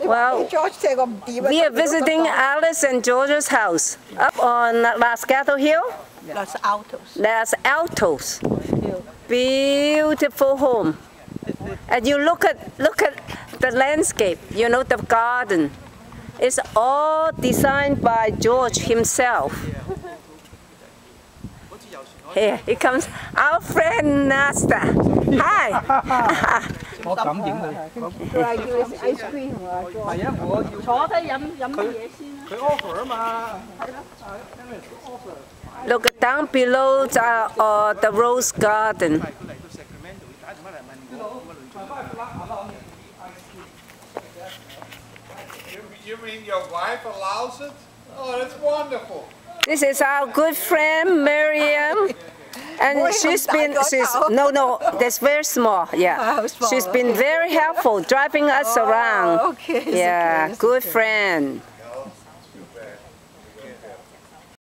Well, we are visiting Alice and George's house up on Las Gato Hill. Los Altos. Las Altos. Beautiful home. And you look at look at the landscape, you know the garden. It's all designed by George himself. Here, he comes our friend Nasta. Hi. 我敢影佢。佢话叫你食 ice cream 啊，系啊，我要坐低饮饮乜嘢先啦？佢 offer 啊嘛。 Look down below the, uh, the rose garden. You mean your wife allows it? Oh, that's wonderful. This is our good friend Miriam. And she's been, she's, no, no, that's very small, yeah. Oh, small, She's been very helpful driving us Oh, around. okay, Yeah, okay, good okay. friend.